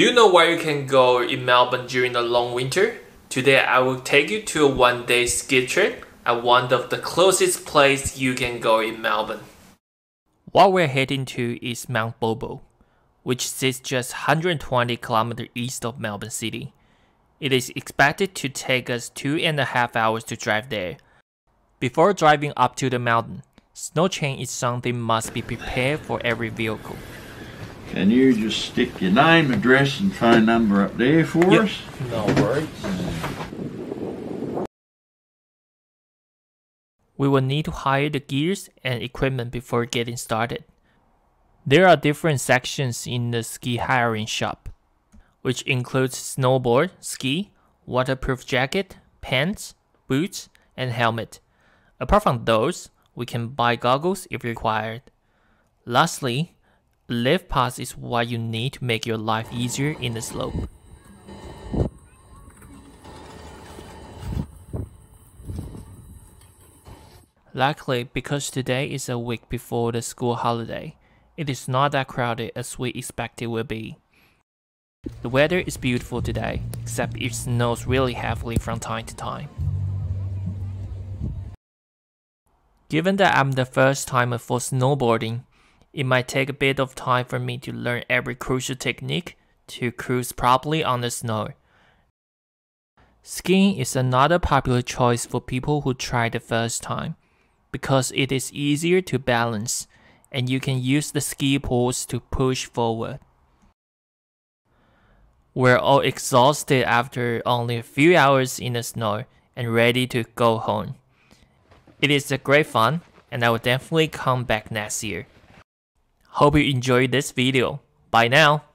Do you know where you can go in Melbourne during the long winter? Today I will take you to a one day ski trip at one of the closest places you can go in Melbourne. What we're heading to is Mount Baw Baw, which sits just 120 kilometers east of Melbourne City. It is expected to take us two and a half hours to drive there. Before driving up to the mountain, snow chain is something must be prepared for every vehicle. Can you just stick your name, address, and phone number up there for Yep. us? No worries. We will need to hire the gears and equipment before getting started. There are different sections in the ski hiring shop, which includes snowboard, ski, waterproof jacket, pants, boots, and helmet. Apart from those, we can buy goggles if required. Lastly, lift pass is what you need to make your life easier in the slope. Luckily, because today is a week before the school holiday, it is not that crowded as we expect it will be. The weather is beautiful today, except it snows really heavily from time to time. Given that I'm the first timer for snowboarding, it might take a bit of time for me to learn every crucial technique to cruise properly on the snow. Skiing is another popular choice for people who try the first time because it is easier to balance and you can use the ski poles to push forward. We're all exhausted after only a few hours in the snow and ready to go home. It is a great fun and I will definitely come back next year. Hope you enjoyed this video. Bye now.